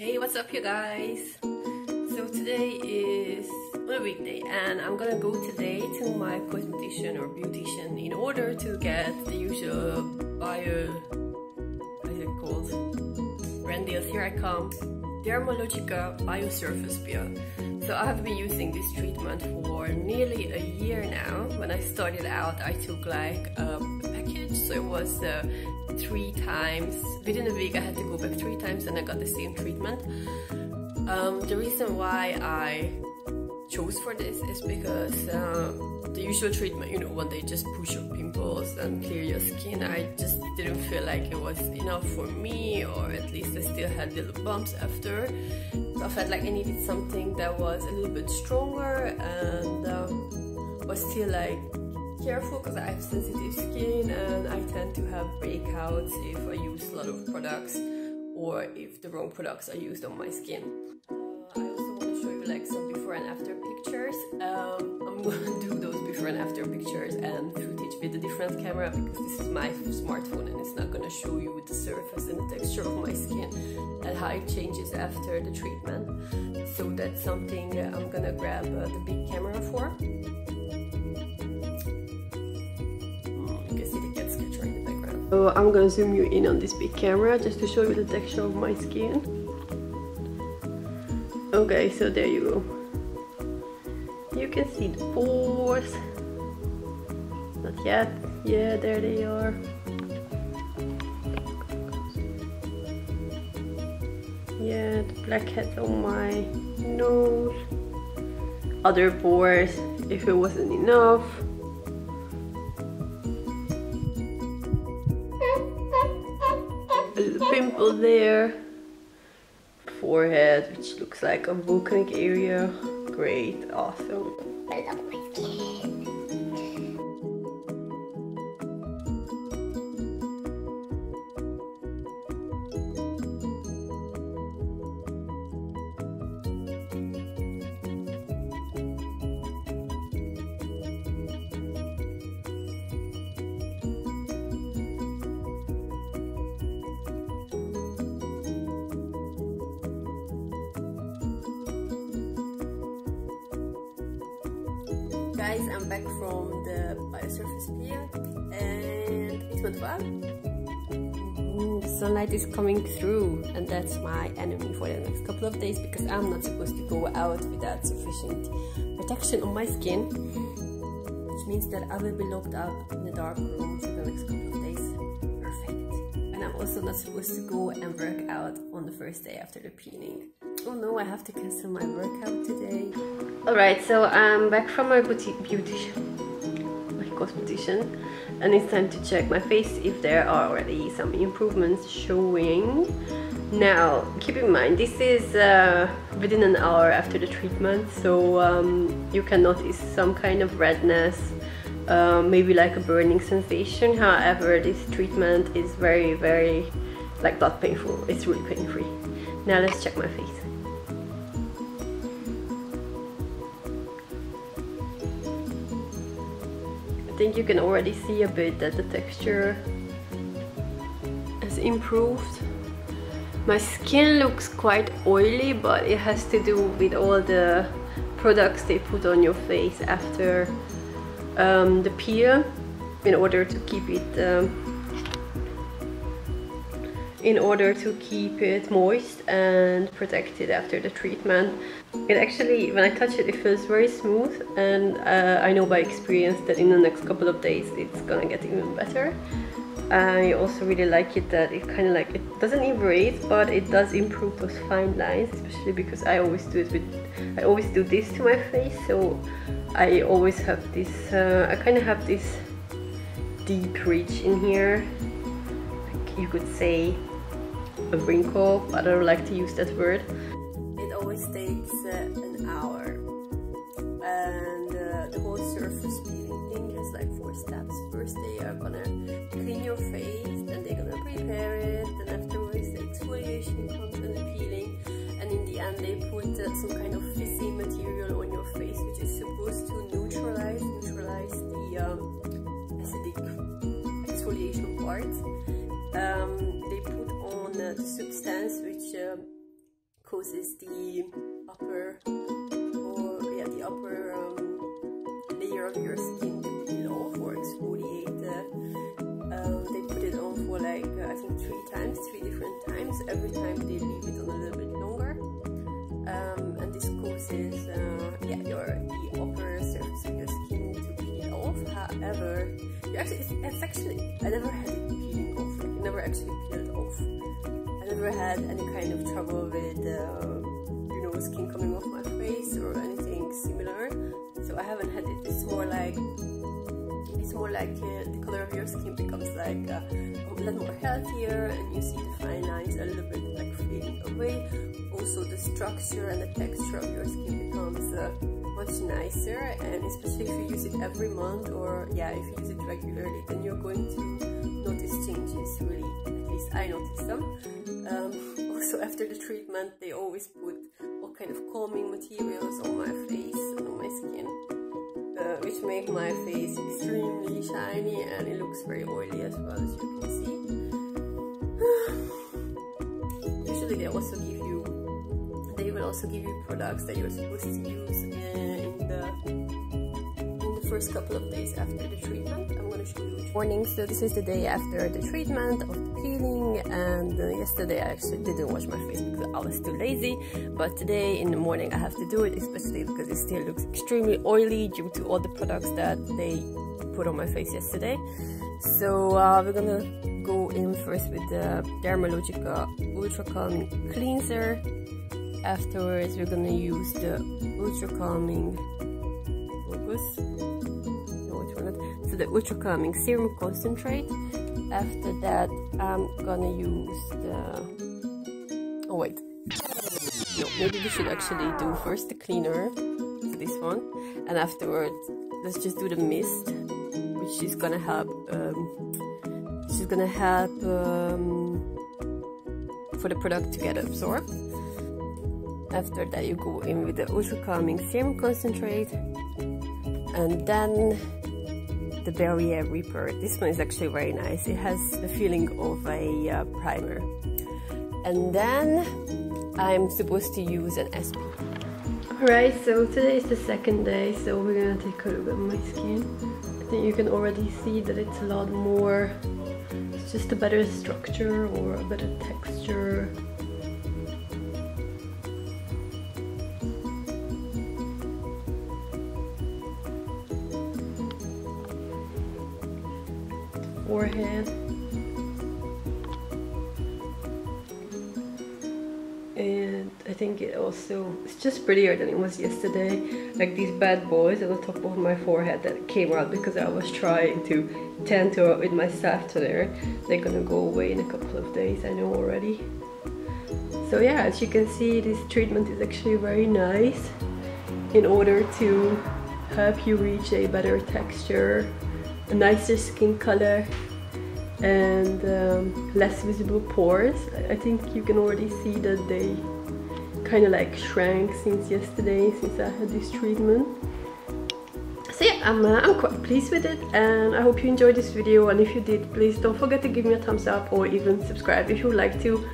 Hey, what's up you guys? So today is a weekday and I'm gonna go today to my cosmetician or beautician in order to get the usual bio... what is it called? Brand deals, here I come. Dermalogica Biosurface Peel. So I have been using this treatment for nearly a year now. When I started out I took like a package, so it was uh, three times. Within a week I had to go back three times and I got the same treatment. Um, the reason why I chose for this is because uh, the usual treatment, you know, when they just push your pimples and clear your skin, I just didn't feel like it was enough for me or at least I still had little bumps after. So I felt like I needed something that was a little bit stronger and um, was still like careful because I have sensitive skin and I tend to have breakouts if I use a lot of products or if the wrong products are used on my skin. Before and after pictures. Um, I'm gonna do those before and after pictures and footage with a different camera because this is my smartphone and it's not gonna show you with the surface and the texture of my skin and how it changes after the treatment. So that's something I'm gonna grab uh, the big camera for. You can see the cat scatter in the background. So I'm gonna zoom you in on this big camera just to show you the texture of my skin. Okay, so there you go. Can see the pores. Not yet. Yeah, there they are. Yeah, the blackheads on my nose. Other pores if it wasn't enough. A little pimple there. Forehead, which looks like a volcanic area. Great, awesome. Guys, I'm back from the biosurface peel and it went well. Sunlight is coming through and that's my enemy for the next couple of days because I'm not supposed to go out without sufficient protection on my skin which means that I will be locked up in the dark room for the next couple of days. Perfect. And I'm also not supposed to go and work out on the first day after the peeling. Oh no, I have to cancel my workout today. Alright, so I'm back from my beautician, my cosmetician, and it's time to check my face if there are already some improvements showing. Now, keep in mind, this is uh, within an hour after the treatment, so um, you can notice some kind of redness, uh, maybe like a burning sensation. However, this treatment is very, very, like not painful. It's really pain-free. Now let's check my face. Think you can already see a bit that the texture has improved. My skin looks quite oily, but it has to do with all the products they put on your face after um, the peel in order to keep it um, in order to keep it moist and protected after the treatment. It actually, when I touch it, it feels very smooth and uh, I know by experience that in the next couple of days it's gonna get even better. I also really like it that it kind of like, it doesn't erase, but it does improve those fine lines, especially because I always do it with, I always do this to my face, so I always have this, uh, I kind of have this deep ridge in here, like you could say a wrinkle, but I don't like to use that word. Then afterwards exfoliation comes and peeling and in the end they put uh, some kind of fizzy material on your face which is supposed to neutralize, neutralize the um, acidic exfoliation part. Um, they put on uh, the substance which uh, causes the upper or yeah the upper um, layer of your skin to peel off or exfoliate. For like uh, I think three times, three different times. Every time they leave it on a little bit longer, um, and this causes uh, yeah your the upper surface of your skin to peel off. However, actually it's, actually I never had it peeling off. Like it never actually peeled off. I never had any kind of trouble with uh, you know skin coming off my face or anything similar. So I haven't had it. It's more like it's more like uh, the color of your skin becomes like uh, a lot more healthier and you see the fine lines a little bit like fading away. Also the structure and the texture of your skin becomes uh, much nicer and especially if you use it every month or yeah if you use it regularly then you're going to notice changes really at least I notice them. Um, also after the treatment they always put all kind of calming materials make my face extremely shiny and it looks very oily as well as you can see. Usually they also give you they will also give you products that you're supposed to use in the first couple of days after the treatment. I'm gonna show you morning. So this is the day after the treatment of the peeling and uh, yesterday I actually didn't wash my face because I was too lazy but today in the morning I have to do it especially because it still looks extremely oily due to all the products that they put on my face yesterday. So uh, we're gonna go in first with the Dermalogica Ultra Calming Cleanser afterwards we're gonna use the ultra calming focus the ultra calming serum concentrate. After that i'm gonna use the oh wait. No maybe we should actually do first the cleaner this one and afterwards let's just do the mist which is gonna help um, which is gonna help um, for the product to get absorbed. After that you go in with the ultra calming serum concentrate and then the barrier repair this one is actually very nice it has the feeling of a uh, primer and then I'm supposed to use an SP Alright, so today is the second day, so we're gonna take a look at my skin. I think you can already see that it's a lot more, it's just a better structure or a better texture. Forehead. And I think it also, it's just prettier than it was yesterday. Like these bad boys at the top of my forehead that came out because I was trying to tend to it with my there. They're gonna go away in a couple of days, I know already. So yeah, as you can see, this treatment is actually very nice in order to help you reach a better texture a nicer skin color and um, less visible pores. I think you can already see that they kind of like shrank since yesterday, since I had this treatment. So yeah, I'm, uh, I'm quite pleased with it and I hope you enjoyed this video and if you did, please don't forget to give me a thumbs up or even subscribe if you would like to.